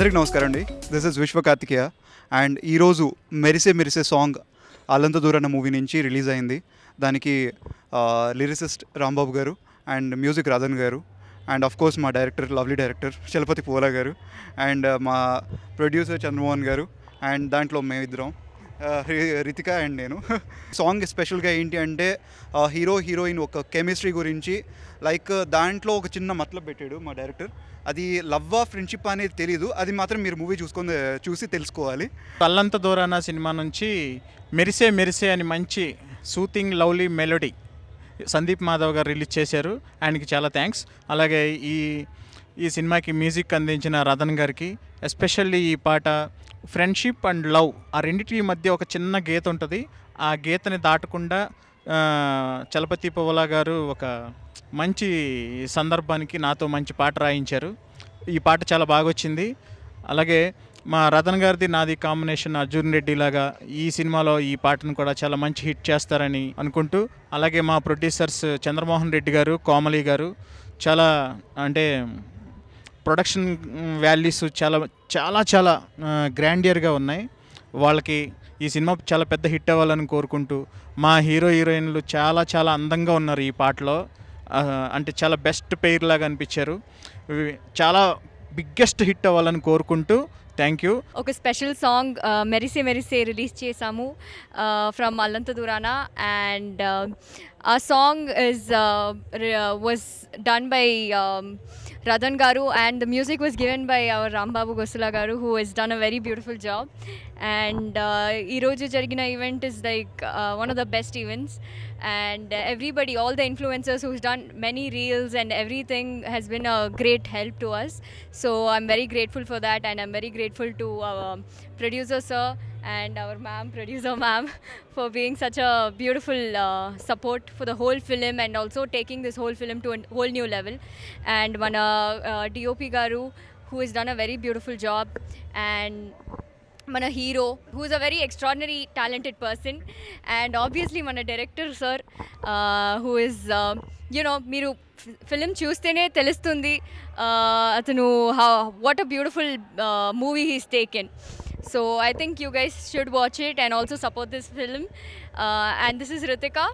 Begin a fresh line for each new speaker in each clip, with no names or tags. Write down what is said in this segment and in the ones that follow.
నమస్కారం అండి. This is విశ్వ కార్తికేయ అండ్ ఈరోజు మెరిసే మెరిసే సాంగ్ అల్లంత దూరన్న మూవీ నుంచి రిలీజ్ అయింది. దానికి లిరిసిస్ట్ రాంబాబు గారు అండ్ మ్యూజిక్ రాధన్ గారు అండ్ ఆఫ్ కోర్స్ మా director lovely director Chalapathi Pola గారు అండ్ మా ప్రొడ్యూసర్ చంద్రమోహన్ గారు అండ్ దాంట్లో మేమిద్దరం. రితిక అండ్ నేను. సాంగ్ స్పెషల్గా ఏంటి అంటే హీరో హీరోయిన్ ఒక కెమిస్ట్రీ గురించి లైక్ దాంట్లో ఒక చిన్న మతలబ్ పెట్టాడు మా డైరెక్టర్. అది లవ్ ఆ ఫ్రెండ్షిప్ అనేది తెలీదు. అది మాత్రం మీరు మూవీ చూసుకొని చూసి తెలుసుకోవాలి.
పల్లంత దూరాన సినిమా నుంచి మెరిసే మెరిసే అని మంచి soothing lovely melody Sandeep Madhav గారు రిలీజ్ చేశారు. ఆయనకి చాలా థ్యాంక్స్. అలాగే ఈ ఈ సినిమాకి మ్యూజిక్ అందించిన రతన్ గారికి ఎస్పెషల్లీ ఈ పాట ఫ్రెండ్షిప్ అండ్ లవ్ ఆ రెండింటి మధ్య ఒక చిన్న గీత ఉంటుంది. ఆ గీతని దాటకుండా చలపతి పవలా గారు ఒక మంచి సందర్భానికి నాతో మంచి పాట రాయించారు. ఈ పాట చాలా బాగా వచ్చింది అలాగే మా రతన్ గారిది నాది కాంబినేషన్ అర్జున్ రెడ్డి లాగా ఈ సినిమాలో ఈ పాటను కూడా చాలా మంచి హిట్ చేస్తారని అనుకుంటూ అలాగే మా ప్రొడ్యూసర్స్ చంద్రమోహన్ రెడ్డి గారు కోమలి గారు చాలా అంటే ప్రొడక్షన్ వాల్యూస్ చాలా చాలా చాలా గ్రాండియర్గా ఉన్నాయి. వాళ్ళకి ఈ సినిమా చాలా పెద్ద హిట్ అవ్వాలని కోరుకుంటూ మా హీరో హీరోయిన్లు చాలా చాలా అందంగా ఉన్నారు ఈ పాటలో. అంటే చాలా బెస్ట్ పెయిర్ లాగా అనిపించారు చాలా బిగ్గెస్ట్ హిట్ అవ్వాలని కోరుకుంటూ థ్యాంక్ యూ
ఒక special song Merise Merise release చేసాము ఫ్రమ్ అల్లంత దూరాన. అండ్ ఆ song is was done by Ratan గారు. And the music was given by our Rambabu Gosula గారు who has done a very beautiful job and ఈరోజు జరిగిన event is like one of the best events and uh, everybody all the influencers who's done many reels and everything has been a great help to us. So i'm very grateful for that and i'm very grateful to our producer sir and our ma'am producer ma'am for being such a beautiful uh, support for the whole film and also taking this whole film to a whole new level. And one uh, uh, dop garu who has done a very beautiful job. And మన hero who's a very extraordinary talented person and obviously మన director sir who is you know మీరు film చూస్తేనే తెలుస్తుంది అతను what a beautiful movie he's taken so I think you guys should watch it and also support this film and this is Ritika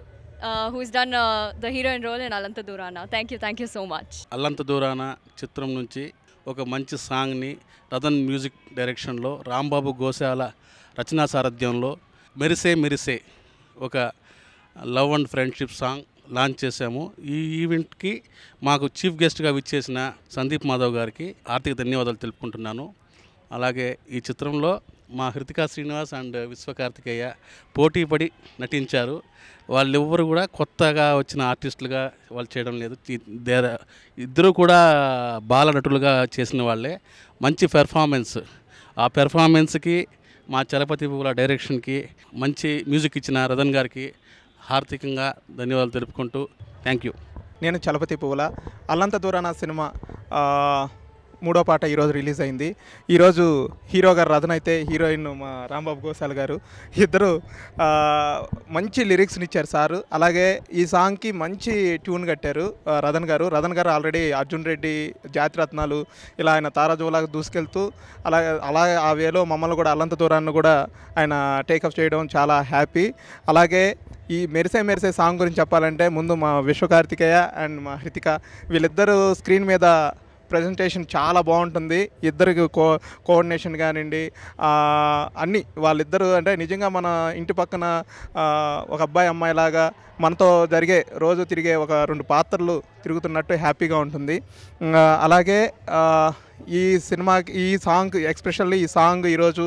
who's done the heroine role and Allantha Doorana thank you thank you so much
Allantha Doorana చిత్రం నుంచి ఒక మంచి సాంగ్ని Ratan music డైరెక్షన్లో రాంబాబు గోశాల రచనా సారథ్యంలో మెరిసే మెరిసే ఒక love and friendship song launch చేశాము. ఈ ఈవెంట్కి మాకు చీఫ్ గెస్ట్గా విచ్చేసిన సందీప్ మాధవ్ గారికి ఆర్థిక ధన్యవాదాలు తెలుపుకుంటున్నాను. అలాగే ఈ చిత్రంలో మా హృతికా శ్రీనివాస్ అండ్ విశ్వకార్తికేయ పోటీపడి నటించారు. వాళ్ళెవ్వరు కూడా కొత్తగా వచ్చిన ఆర్టిస్టులుగా వాళ్ళు చేయడం లేదు. ఇద్దరు కూడా బాల నటులుగా చేసిన వాళ్ళే. మంచి పెర్ఫార్మెన్స్. ఆ పెర్ఫార్మెన్స్కి మా చలపతి పువ్వుల డైరెక్షన్కి మంచి మ్యూజిక్ ఇచ్చిన రతన్ గారికి హార్దికంగా ధన్యవాదాలు తెలుపుకుంటూ థ్యాంక్ యూ
నేను చలపతి పువ్వుల అల్లంత దూరాన సినిమా మూడో పాట ఈరోజు రిలీజ్ అయింది. ఈరోజు హీరో గారు రథన్ అయితే హీరోయిన్ మా రాంబాబు గోసాల్ గారు. ఇద్దరు మంచి లిరిక్స్ని ఇచ్చారు సారు. అలాగే ఈ సాంగ్కి మంచి ట్యూన్ కట్టారు రథన్ గారు. రథన్ గారు ఆల్రెడీ అర్జున్ రెడ్డి జాతిరత్నాలు ఇలా ఆయన తారాజులాగా దూసుకెళ్తూ అలాగే అలాగే ఆ వేలో మమ్మల్ని కూడా అల్లంత దూరాన్ని కూడా ఆయన టేకప్ చేయడం చాలా హ్యాపీ. అలాగే ఈ మెరిసే మెరిసే సాంగ్ గురించి చెప్పాలంటే ముందు మా విశ్వకార్తికేయ అండ్ మా హృతిక వీళ్ళిద్దరూ స్క్రీన్ మీద ప్రజెంటేషన్ చాలా బాగుంటుంది. ఇద్దరికి కో కోఆర్డినేషన్ కానివ్వండి అన్నీ వాళ్ళిద్దరూ అంటే నిజంగా మన ఇంటి పక్కన ఒక అబ్బాయి అమ్మాయి లాగా మనతో జరిగే రోజు తిరిగే ఒక రెండు పాత్రలు తిరుగుతున్నట్టు హ్యాపీగా ఉంటుంది. అలాగే ఈ సినిమాకి ఈ సాంగ్ ఎక్స్పెషల్లీ ఈ సాంగ్ ఈరోజు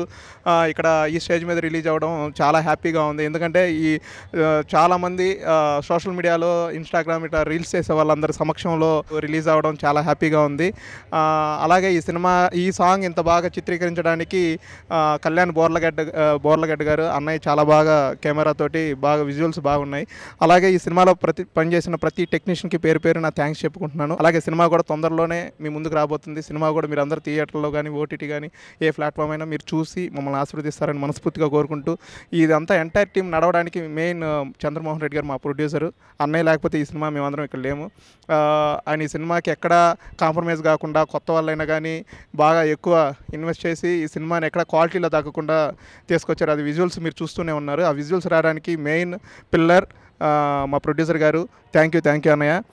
ఇక్కడ ఈ స్టేజ్ మీద రిలీజ్ అవ్వడం చాలా హ్యాపీగా ఉంది. ఎందుకంటే ఈ చాలామంది సోషల్ మీడియాలో ఇన్స్టాగ్రామ్ ఇట్లా రీల్స్ చేసే వాళ్ళందరి సమక్షంలో రిలీజ్ అవ్వడం చాలా హ్యాపీగా ఉంది. అలాగే ఈ సినిమా ఈ సాంగ్ ఇంత బాగా చిత్రీకరించడానికి కళ్యాణ్ బోర్లగడ్డ బోర్లగడ్డ గారు అన్నయ్య చాలా బాగా కెమెరా తోటి బాగా విజువల్స్ బాగున్నాయి. అలాగే ఈ సినిమాలో ప్రతి పనిచేసిన ప్రతి టెక్నీషియన్కి పేరు పేరు నా థ్యాంక్స్ చెప్పుకుంటున్నాను. అలాగే సినిమా కూడా తొందరలోనే మీ ముందుకు రాబోతుంది. సినిమా కూడా కూడా మీరు అందరూ థియేటర్లో కానీ ఓటీటీ కానీ ఏ ప్లాట్ఫామ్ అయినా మీరు చూసి మమ్మల్ని ఆశీర్వదిస్తారని మనస్ఫూర్తిగా కోరుకుంటూ ఇదంతా ఎంటైర్ టీం నడవడానికి మెయిన్ uh, చంద్రమోహన్ రెడ్డి గారు మా ప్రొడ్యూసర్ అన్నయ్య లేకపోతే ఈ సినిమా మేమందరం ఇక్కడ లేము. Uh, ఆయన ఈ సినిమాకి ఎక్కడ కాంప్రమైజ్ కాకుండా కొత్త వాళ్ళైనా కానీ బాగా ఎక్కువ ఇన్వెస్ట్ చేసి ఈ సినిమాని ఎక్కడ క్వాలిటీలో తగ్గకుండా తీసుకొచ్చారు. అది విజువల్స్ మీరు చూస్తూనే ఉన్నారు. ఆ విజువల్స్ రావడానికి మెయిన్ పిల్లర్ uh, మా ప్రొడ్యూసర్ గారు. థ్యాంక్ యూ థ్యాంక్ యూ అన్నయ్య.